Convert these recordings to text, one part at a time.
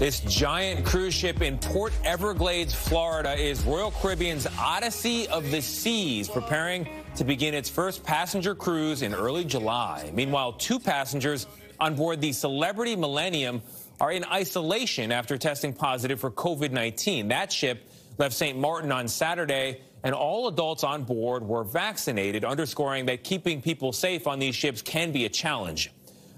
This giant cruise ship in Port Everglades, Florida is Royal Caribbean's Odyssey of the Seas, preparing to begin its first passenger cruise in early July. Meanwhile, two passengers on board the Celebrity Millennium are in isolation after testing positive for COVID 19. That ship left St. Martin on Saturday, and all adults on board were vaccinated, underscoring that keeping people safe on these ships can be a challenge.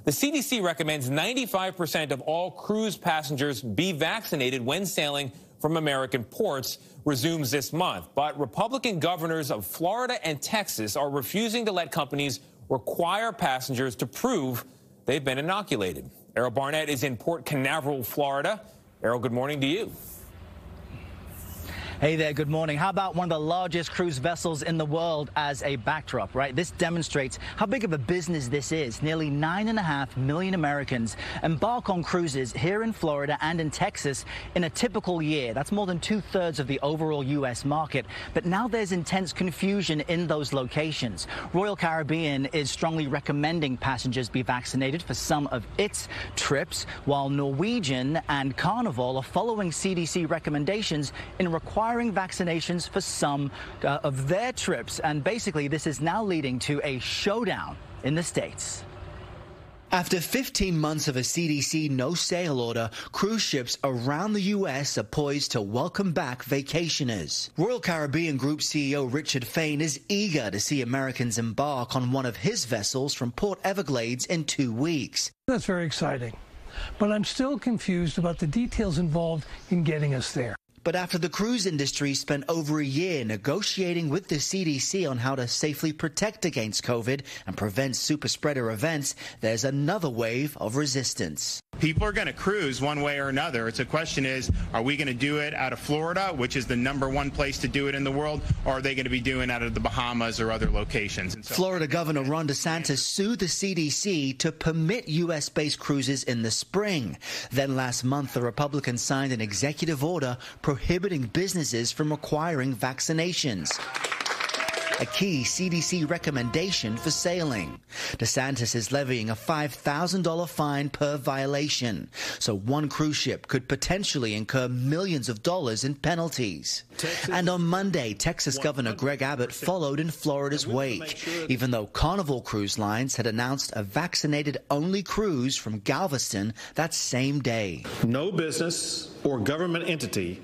The CDC recommends 95% of all cruise passengers be vaccinated when sailing from American ports resumes this month. But Republican governors of Florida and Texas are refusing to let companies require passengers to prove they've been inoculated. Errol Barnett is in Port Canaveral, Florida. Errol, good morning to you. Hey there, good morning. How about one of the largest cruise vessels in the world as a backdrop, right? This demonstrates how big of a business this is. Nearly nine and a half million Americans embark on cruises here in Florida and in Texas in a typical year. That's more than two thirds of the overall U.S. market. But now there's intense confusion in those locations. Royal Caribbean is strongly recommending passengers be vaccinated for some of its trips, while Norwegian and Carnival are following CDC recommendations in requiring requiring vaccinations for some uh, of their trips. And basically, this is now leading to a showdown in the states. After 15 months of a CDC no sail order, cruise ships around the U.S. are poised to welcome back vacationers. Royal Caribbean Group CEO Richard Fain is eager to see Americans embark on one of his vessels from Port Everglades in two weeks. That's very exciting. But I'm still confused about the details involved in getting us there. But after the cruise industry spent over a year negotiating with the CDC on how to safely protect against COVID and prevent super spreader events, there's another wave of resistance. People are going to cruise one way or another. It's a question is, are we going to do it out of Florida, which is the number one place to do it in the world, or are they going to be doing it out of the Bahamas or other locations? So Florida Governor Ron DeSantis sued the CDC to permit U.S.-based cruises in the spring. Then last month, the Republicans signed an executive order prohibiting businesses from requiring vaccinations a key CDC recommendation for sailing. DeSantis is levying a $5,000 fine per violation, so one cruise ship could potentially incur millions of dollars in penalties. Texas and on Monday, Texas Governor Greg Abbott followed in Florida's wake, sure even though Carnival Cruise Lines had announced a vaccinated only cruise from Galveston that same day. No business or government entity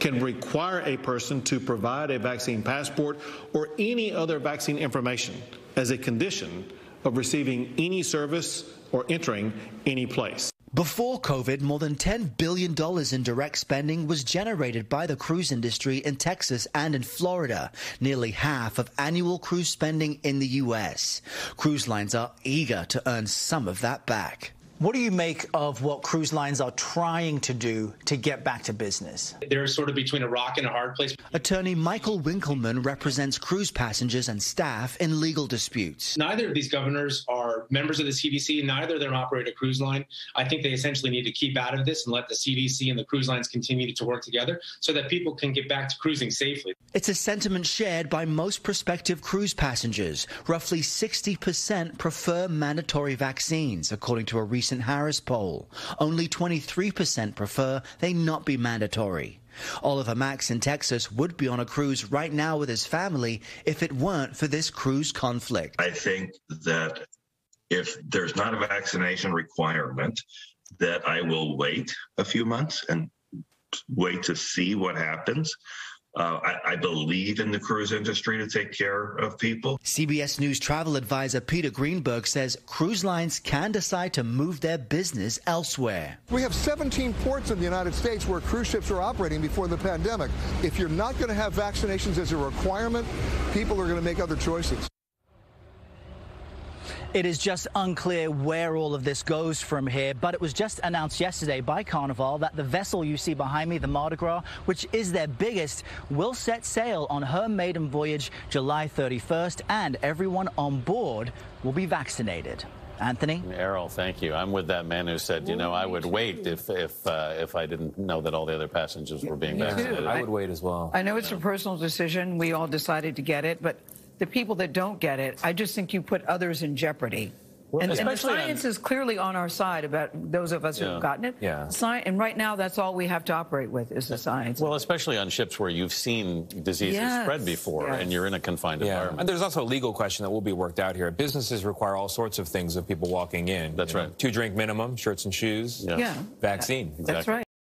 can require a person to provide a vaccine passport or any other vaccine information as a condition of receiving any service or entering any place. Before COVID, more than $10 billion in direct spending was generated by the cruise industry in Texas and in Florida, nearly half of annual cruise spending in the U.S. Cruise lines are eager to earn some of that back. What do you make of what cruise lines are trying to do to get back to business? They're sort of between a rock and a hard place. Attorney Michael Winkleman represents cruise passengers and staff in legal disputes. Neither of these governors are members of the CDC. Neither of them operate a cruise line. I think they essentially need to keep out of this and let the CDC and the cruise lines continue to work together so that people can get back to cruising safely. It's a sentiment shared by most prospective cruise passengers. Roughly 60% prefer mandatory vaccines, according to a recent recent Harris poll. Only 23% prefer they not be mandatory. Oliver Max in Texas would be on a cruise right now with his family if it weren't for this cruise conflict. I think that if there's not a vaccination requirement, that I will wait a few months and wait to see what happens. Uh, I, I, believe in the cruise industry to take care of people. CBS News travel advisor Peter Greenberg says cruise lines can decide to move their business elsewhere. We have 17 ports in the United States where cruise ships are operating before the pandemic. If you're not going to have vaccinations as a requirement, people are going to make other choices. It is just unclear where all of this goes from here, but it was just announced yesterday by Carnival that the vessel you see behind me, the Mardi Gras, which is their biggest, will set sail on her maiden voyage July 31st, and everyone on board will be vaccinated. Anthony? Errol, thank you. I'm with that man who said, you know, I would wait if if uh, if I didn't know that all the other passengers were being vaccinated. I would wait as well. I know it's a personal decision. We all decided to get it, but the people that don't get it, I just think you put others in jeopardy. Well, and, and the especially on- science is clearly on our side about those of us Yeah. who've gotten it. Yeah. Sci- and right now, that's all we have to operate with is the uh, science. Well, especially on ships where you've seen diseases Yes, spread before yes. and you're in a confined Yeah, environment. and there's also a legal question that will be worked out here. Businesses require all sorts of things of people walking in. That's right. Two drink minimum, shirts and shoes. Yeah. Vaccine. That's right.